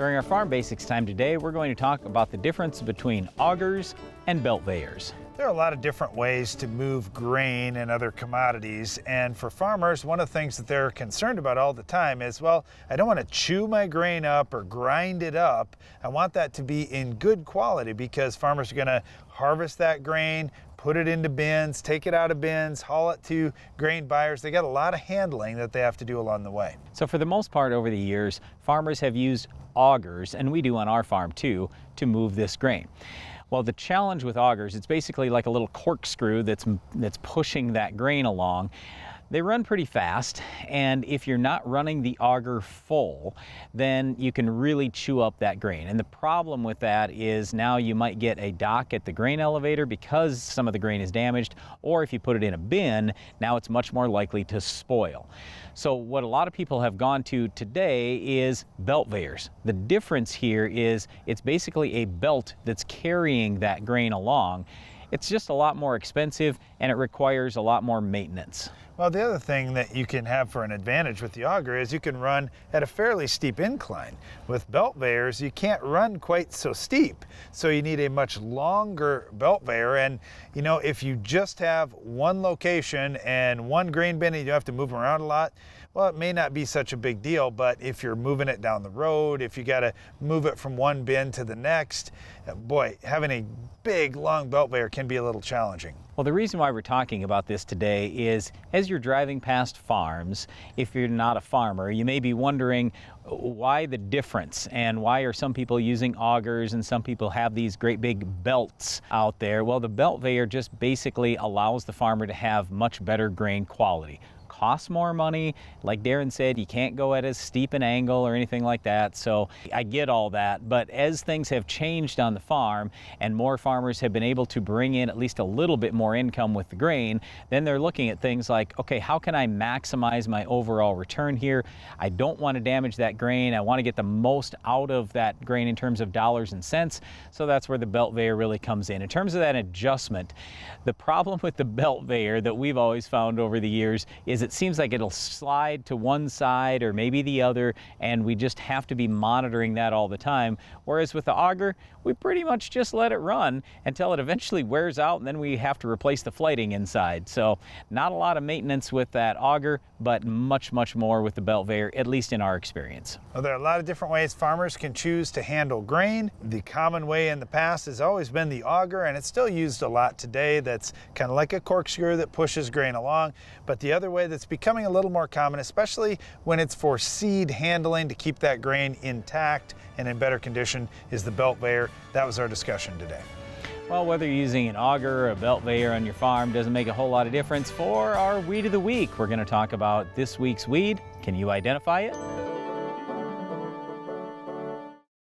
During our Farm Basics time today, we're going to talk about the difference between augers and beltveyors. There are a lot of different ways to move grain and other commodities. And for farmers, one of the things that they're concerned about all the time is, well, I don't want to chew my grain up or grind it up. I want that to be in good quality because farmers are going to harvest that grain, put it into bins, take it out of bins, haul it to grain buyers. They got a lot of handling that they have to do along the way. So for the most part over the years, farmers have used augers, and we do on our farm too, to move this grain. Well, the challenge with augers, it's basically like a little corkscrew that's, that's pushing that grain along. They run pretty fast, and if you're not running the auger full, then you can really chew up that grain. And the problem with that is now you might get a dock at the grain elevator because some of the grain is damaged, or if you put it in a bin, now it's much more likely to spoil. So what a lot of people have gone to today is beltveyors. The difference here is it's basically a belt that's carrying that grain along. It's just a lot more expensive and it requires a lot more maintenance. Well, the other thing that you can have for an advantage with the auger is you can run at a fairly steep incline. With beltveyors, you can't run quite so steep. So you need a much longer beltveyor. And you know, if you just have one location and one grain bin and you have to move around a lot, well, it may not be such a big deal, but if you're moving it down the road, if you got to move it from one bin to the next, uh, boy, having a big long beltveyor can be a little challenging. Well, the reason why we're talking about this today is as you're driving past farms, if you're not a farmer, you may be wondering why the difference and why are some people using augers and some people have these great big belts out there. Well, the beltveyor just basically allows the farmer to have much better grain quality costs more money. Like Darren said, you can't go at as steep an angle or anything like that. So I get all that. But as things have changed on the farm and more farmers have been able to bring in at least a little bit more income with the grain, then they're looking at things like, okay, how can I maximize my overall return here? I don't want to damage that grain. I want to get the most out of that grain in terms of dollars and cents. So that's where the beltveyor really comes in. In terms of that adjustment, the problem with the beltveyor that we've always found over the years is it it seems like it'll slide to one side or maybe the other, and we just have to be monitoring that all the time. Whereas with the auger, we pretty much just let it run until it eventually wears out, and then we have to replace the flighting inside. So not a lot of maintenance with that auger, but much, much more with the beltveyor, at least in our experience. Well, there are a lot of different ways farmers can choose to handle grain. The common way in the past has always been the auger, and it's still used a lot today. That's kind of like a corkscrew that pushes grain along. But the other way that's becoming a little more common, especially when it's for seed handling to keep that grain intact and in better condition, is the beltveyor. That was our discussion today. Well, whether you're using an auger or a beltveyor on your farm doesn't make a whole lot of difference. For our Weed of the Week, we're going to talk about this week's weed. Can you identify it?